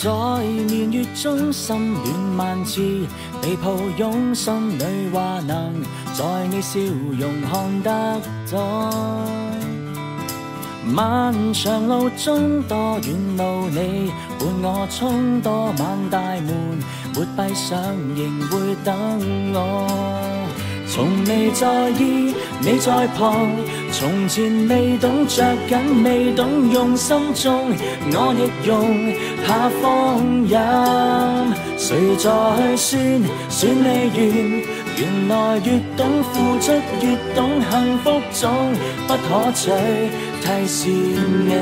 在年月中心恋万次，被抱拥心里话能在你笑容看得到。漫长路中多远路，你伴我冲多晚大门，没闭上仍会等我。从未在意你在旁，从前未懂着紧，未懂用心中，我亦用下放任。谁在算算未完？原来越懂付出，越懂幸福总不可取替是你。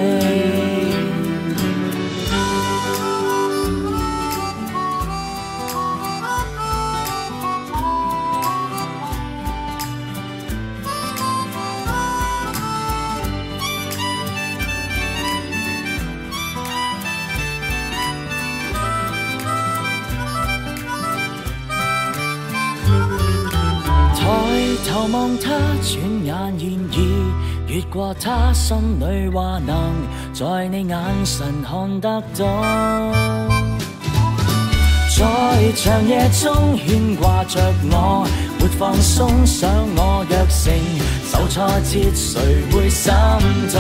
头望他，转眼现已越过他，心里话能在你眼神看得到。在长夜中牵挂着我，没放松，想我若成受挫折，谁会心痛？